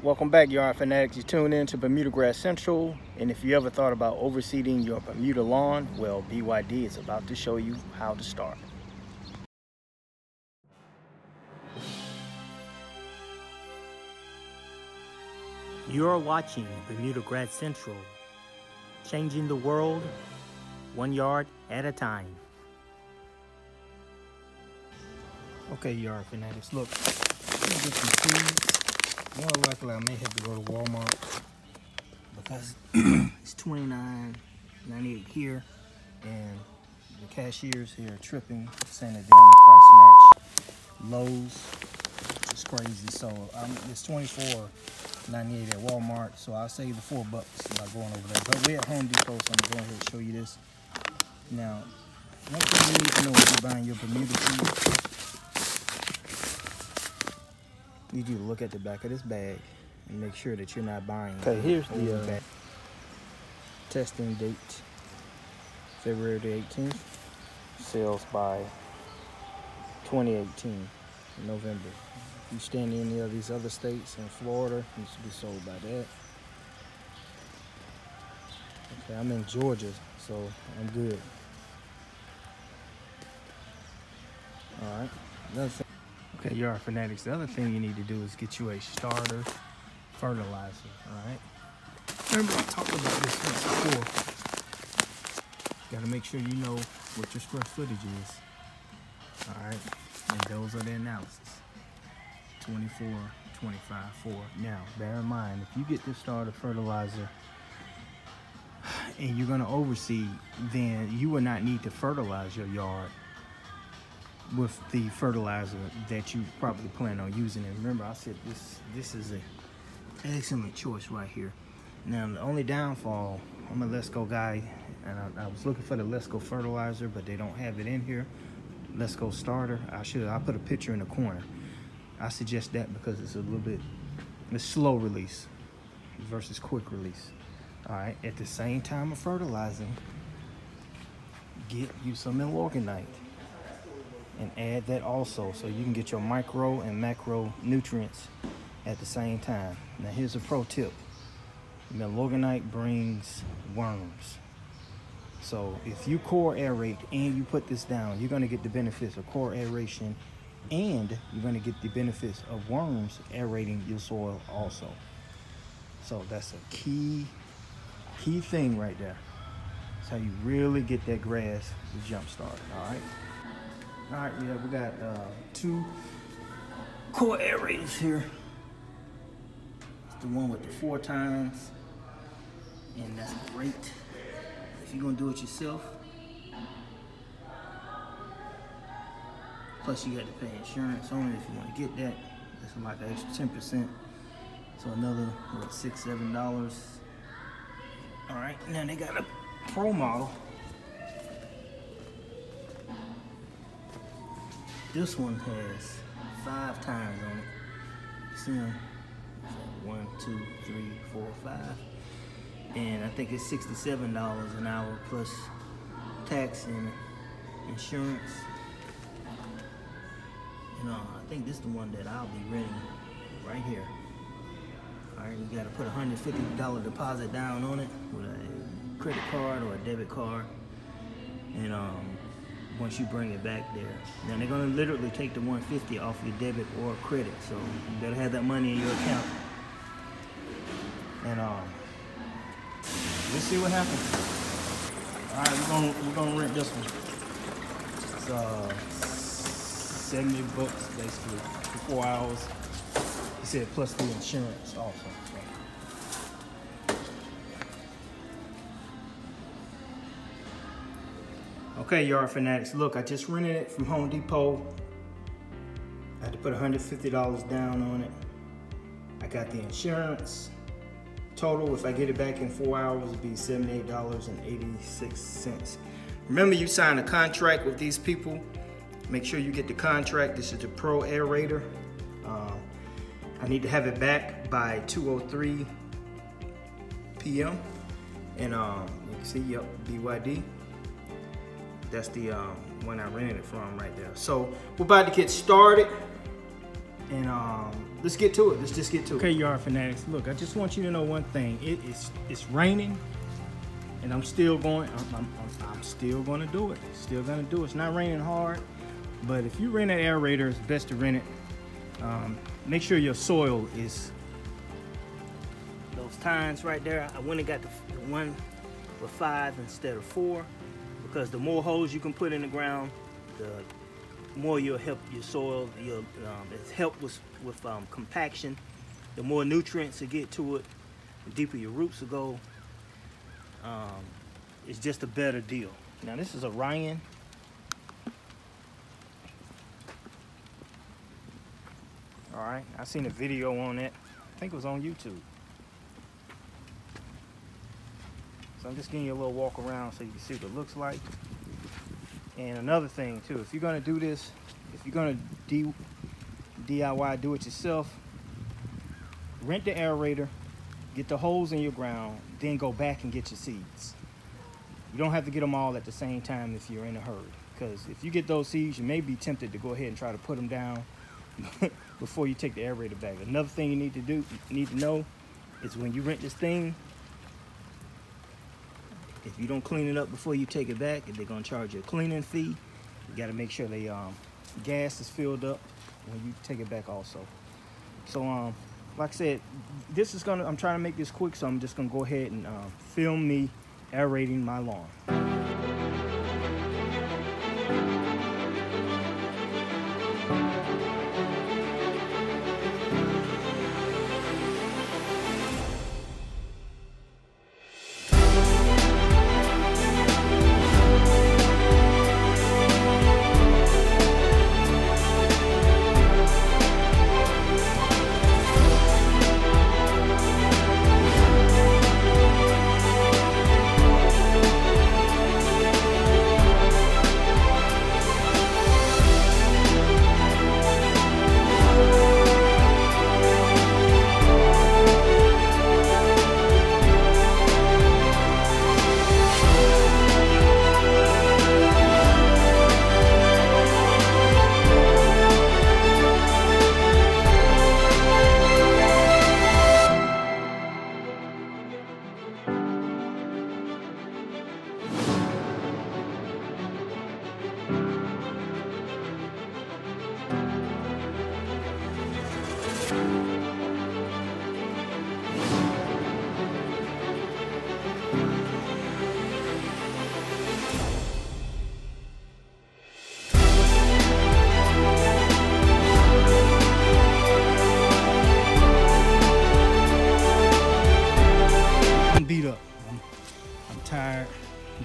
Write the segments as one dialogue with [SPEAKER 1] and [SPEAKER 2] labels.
[SPEAKER 1] Welcome back, yard fanatics. You tune in to Bermuda Grass Central, and if you ever thought about overseeding your Bermuda lawn, well, BYD is about to show you how to start. You're watching Bermuda Grass Central, changing the world one yard at a time. Okay, yard fanatics, look, More likely I may have to go to Walmart because it's $29.98 here and the cashiers here are tripping, saying that they only price match Lowe's. It's crazy. So um, it's $24.98 at Walmart. So I'll save the four bucks by going over there. But we're at Home Depot, so I'm gonna go ahead and show you this. Now, one thing you need to know when you're buying your Bermuda seeds need you to look at the back of this bag and make sure that you're not buying. Okay, here's the uh, testing date, February the 18th. Sales by 2018, November. If you stand in any of these other states in Florida, you should be sold by that. Okay, I'm in Georgia, so I'm good. All right, another thing. Okay, you yard fanatics. The other thing you need to do is get you a starter fertilizer. All right. Remember I talked about this before. Got to make sure you know what your square footage is. All right. And those are the analysis. 24, 25, 4. Now, bear in mind, if you get this starter fertilizer and you're to overseed, then you will not need to fertilize your yard with the fertilizer that you probably plan on using. And remember, I said this this is a excellent choice right here. Now, the only downfall, I'm a Lesco guy, and I, I, was looking for the Lesco fertilizer, but they don't have it in here. Lesco starter. I should I put a picture in the corner. I suggest that because it's a little bit it's slow release versus quick release. All right. At the same time of fertilizing, get you some Milorganite and add that also so you can get your micro and macro nutrients at the same time. Now here's a pro tip. Milorganite brings worms. So if you core aerate and you put this down, you're gonna get the benefits of core aeration and you're gonna get the benefits of worms aerating your soil also. So that's a key, key thing right there. That's how you really get that grass to jump start, all right? All right, yeah, we got uh, two core aerators here. It's the one with the four tines, and that's great. If you're gonna do it yourself, plus you got to pay insurance on it if you want to get that. That's like an extra 10%. So another, what, six, seven dollars. All right, now they got a pro model. This one has five tines on it. You See them? One, two, three, four, five. And I think it's $67 an hour plus tax and insurance. You know, I think this is the one that I'll be renting right here. All right, you gotta put a $150 deposit down on it with a credit card or a debit card. And um, once you bring it back there. Now they're gonna literally take the 150 off your debit or credit, so you better have that money in your account. And um, let's see what happens. All right, we're gonna we're gonna rent this one. It's uh 70 bucks basically for four hours. He said plus the insurance also. Okay, Yard Fanatics, look, I just rented it from Home Depot. I had to put $150 down on it. I got the insurance. Total, if I get it back in four hours, it'd be $78.86. Remember, you sign a contract with these people. Make sure you get the contract. This is the Pro Aerator. Uh, I need to have it back by 2.03 p.m. And um, you can see, yep, BYD. That's the um, one I rented it from right there. So we're about to get started. And um,
[SPEAKER 2] let's get to it. Let's just get to
[SPEAKER 1] okay,
[SPEAKER 2] it.
[SPEAKER 1] Okay, yard fanatics. Look, I just want you to know one thing. It is it's raining, and I'm still going. I'm, I'm, I'm still going to do it. Still going to do it. It's not raining hard, but if you rent an aerator, it's best to rent it. Um, make sure your soil is those tines right there. I went and got the one with five instead of four because the more holes you can put in the ground, the more you'll help your soil. You'll um, it's help with with um, compaction. The more nutrients you get to it, the deeper your roots will go. Um, it's just a better deal. Now this is Ryan. All right, I seen a video on it. I think it was on YouTube. So I'm just giving you a little walk around so you can see what it looks like. And another thing too, if you're gonna do this, if you're gonna DIY do it yourself, rent the aerator, get the holes in your ground, then go back and get your seeds. You don't have to get them all at the same time if you're in a hurry. Because if you get those seeds, you may be tempted to go ahead and try to put them down before you take the aerator back. Another thing you need to do, you need to know, is when you rent this thing, if you don't clean it up before you take it back, they're gonna charge you a cleaning fee. You gotta make sure the um, gas is filled up when you take it back also. So um, like I said, this is gonna, I'm trying to make this quick, so I'm just gonna go ahead and um, film me aerating my lawn.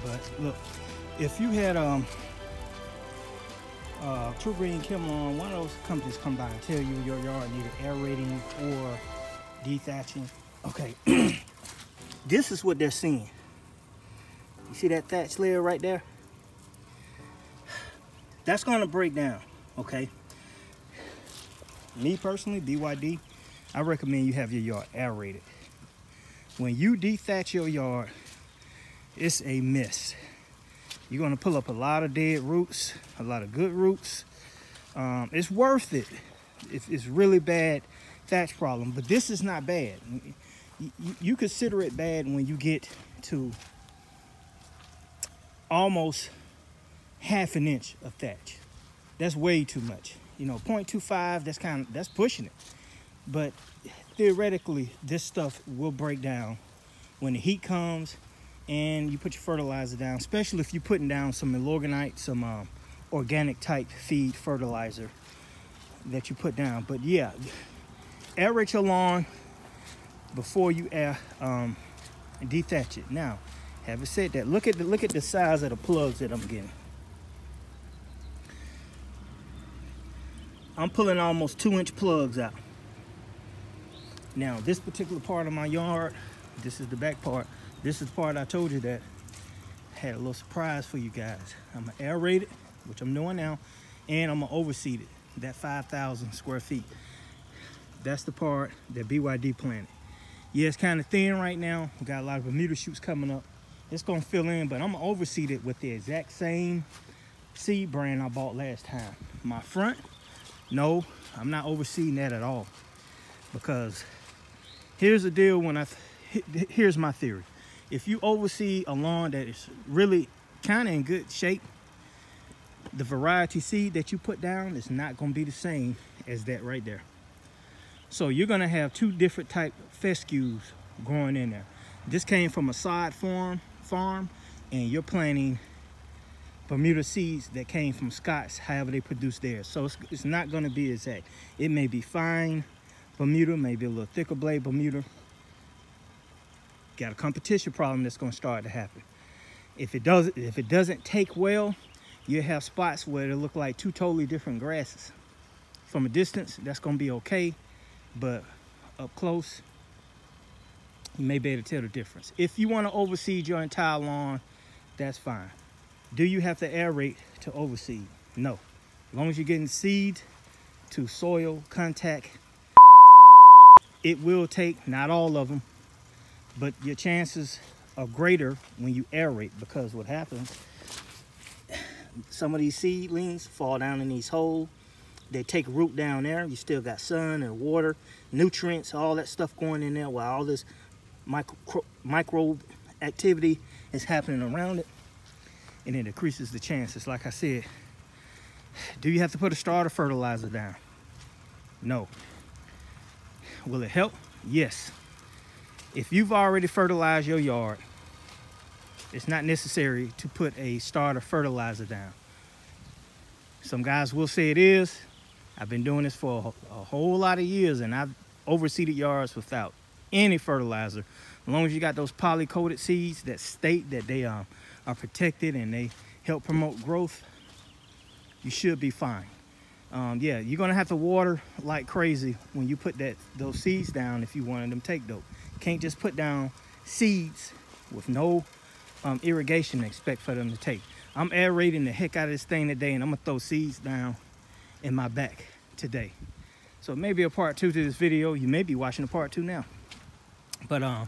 [SPEAKER 1] But look, if you had um uh, TruGreen Kim ChemLawn, one of those companies come by and tell you your yard needed aerating or dethatching. Okay, this is what they're seeing. You see that thatch layer right there? That's gonna break down, okay? Me personally, BYD, I recommend you have your yard aerated when you dethatch your yard, it's a mess. You're gonna pull up a lot of dead roots, a lot of good roots. Um, it's worth it. It's, it's really bad thatch problem, but this is not bad. You, you consider it bad when you get to almost half an inch of thatch. That's way too much. You know, 0.25, that's kind of, that's pushing it. But theoretically, this stuff will break down when the heat comes and you put your fertilizer down, especially if you're putting down some Milorganite, some um, organic type feed fertilizer that you put down. But yeah, aerate your lawn before you air, um, dethatch it. Now, having said that, look at the look at the size of the plugs that I'm getting. I'm pulling almost two inch plugs out. Now, this particular part of my yard, this is the back part. This is the part I told you that had a little surprise for you guys. I'm gonna aerate it, which I'm doing now, and I'm gonna overseed it, that 5,000 square feet. That's the part that BYD planted. Yeah, it's kind of thin right now. We got a lot of Bermuda shoots coming up. It's gonna fill in, but I'm gonna overseed it with the exact same seed brand I bought last time. My front, no, I'm not overseeding that at all. because here's the deal when I, here's my theory. If you oversee a lawn that is really kind of in good shape, the variety seed that you put down is not going to be the same as that right there. So you're going to have two different type fescues growing in there. This came from a sod farm, farm and you're planting Bermuda seeds that came from Scott's, however they produce theirs. So it's, it's not going to be exact. It may be fine Bermuda, maybe a little thicker blade Bermuda. Got a competition problem that's going to start to happen. If it doesn't, if it doesn't take well, you have spots where they look like two totally different grasses. From a distance, that's going to be okay, but up close, you may be able to tell the difference. If you want to overseed your entire lawn, that's fine. Do you have to aerate to overseed? No. As long as you're getting seed to soil contact, it will take, not all of them, but your chances are greater when you aerate because what happens, some of these seedlings fall down in these holes. They take root down there. You still got sun and water, nutrients, all that stuff going in there while all this micro, microbe activity is happening around it and it increases the chances. Like I said, do you have to put a starter fertilizer down? No. Will it help? Yes. If you've already fertilized your yard, it's not necessary to put a starter fertilizer down. Some guys will say it is. I've been doing this for a, a whole lot of years and I've overseeded yards without any fertilizer. As long as you got those poly-coated seeds that state that they um, are protected and they help promote growth, you should be fine. Um, yeah, you're gonna have to water like crazy when you put that those seeds down if you wanted them take dope. Can't just put down seeds with no um, irrigation and expect for them to take. I'm aerating the heck out of this thing today and I'm gonna throw seeds down in my back today. So maybe a part two to this video. You may be watching a part two now. But um,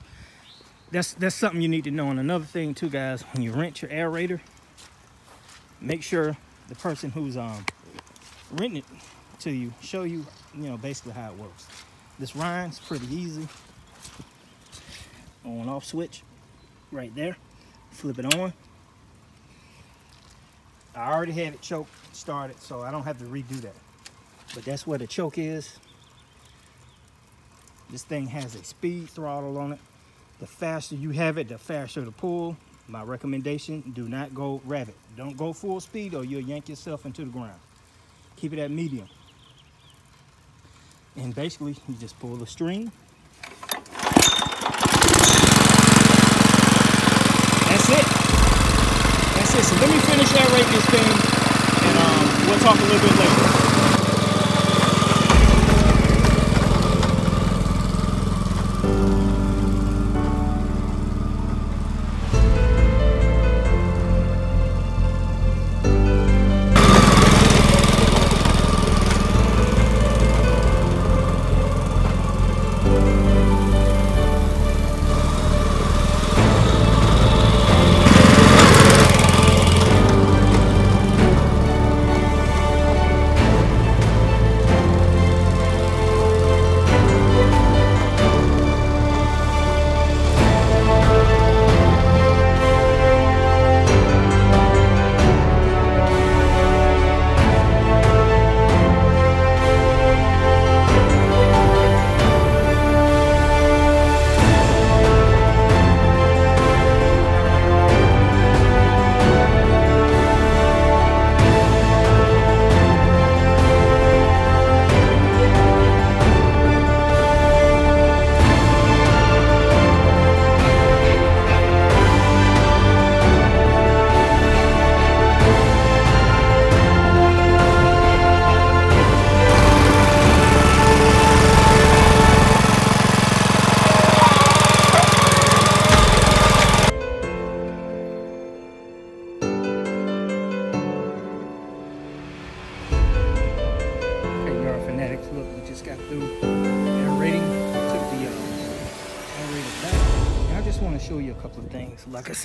[SPEAKER 1] that's that's something you need to know. And another thing too, guys, when you rent your aerator, make sure the person who's um renting it to you show you, you know, basically how it works. This Ryan's pretty easy. On off switch right there. Flip it on. I already had it choke started, so I don't have to redo that. But that's where the choke is. This thing has a speed throttle on it. The faster you have it, the faster the pull. My recommendation, do not go rabbit. Don't go full speed or you'll yank yourself into the ground. Keep it at medium. And basically, you just pull the string. That's it. That's let me finish aerating this thing and um, we'll talk a little bit later.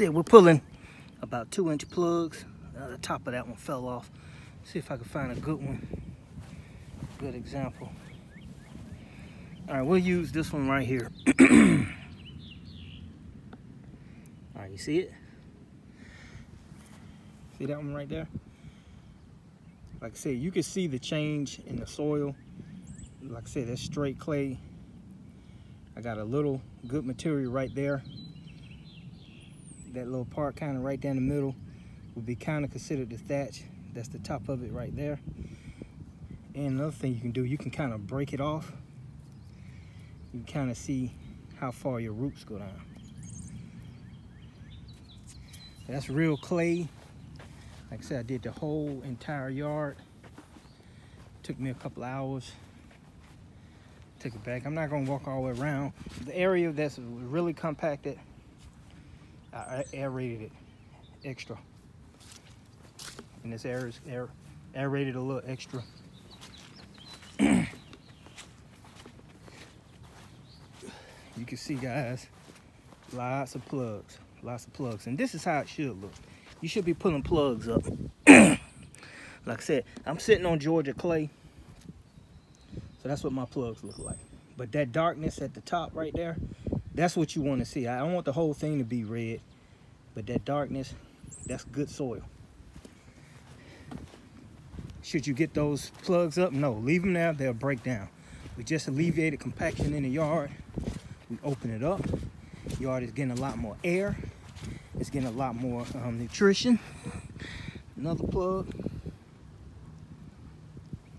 [SPEAKER 1] We're pulling about two inch plugs. Uh, the top of that one fell off. See if I can find a good one. Good example. All right, we'll use this one right here. All right, you see it? See that one right there? Like I said, you can see the change in the soil. Like I said, that's straight clay. I got a little good material right there. That little part kind of right down the middle would be kind of considered the thatch. That's the top of it right there. And another thing you can do, you can kind of break it off. You kind of see how far your roots go down. That's real clay. Like I said, I did the whole entire yard. Took me a couple hours. Took it back. I'm not gonna walk all the way around. The area that's really compacted, I aerated it extra. And this air is air, aerated a little extra. you can see guys, lots of plugs, lots of plugs. And this is how it should look. You should be pulling plugs up. like I said, I'm sitting on Georgia clay. So that's what my plugs look like. But that darkness at the top right there, that's what you want to see. I don't want the whole thing to be red, but that darkness, that's good soil. Should you get those plugs up? No, leave them there, they'll break down. We just alleviated compaction in the yard. We open it up. Yard is getting a lot more air. It's getting a lot more um, nutrition. Another plug.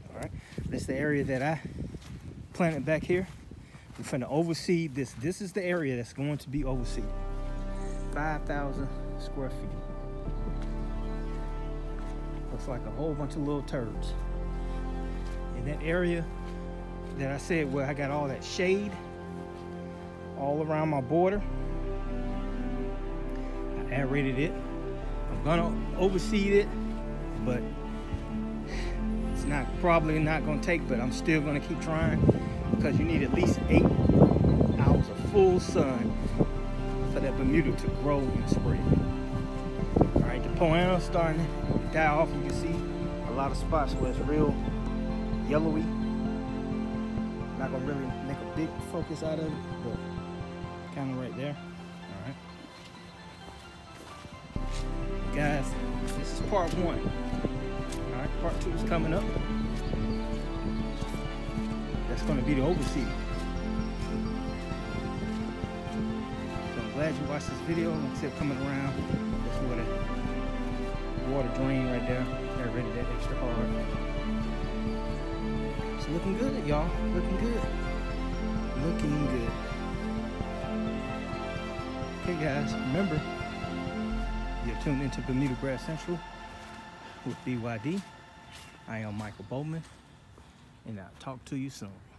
[SPEAKER 1] All right, that's the area that I planted back here. We're gonna overseed this. This is the area that's going to be overseed. 5,000 square feet. Looks like a whole bunch of little turds. In that area that I said where I got all that shade all around my border, I aerated it. I'm gonna overseed it, but it's not probably not gonna take, but I'm still gonna keep trying because you need at least eight hours of full sun for that Bermuda to grow and spread. All right, the Poa annua starting to die off. You can see a lot of spots where it's real yellowy. Not gonna really make a big focus out of it, but kind of right there. All right, guys, this is part one. All right, part two is coming up that's going to be the overseer. So I'm glad you watched this video. Like I said, coming around, that's where the water drain right there. They're ready that extra hard. It's looking good, y'all. Looking good. Looking good. Okay, guys, remember, you're tuned into Bermuda Grass Central with BYD. I am Michael Bowman and I'll talk to you soon.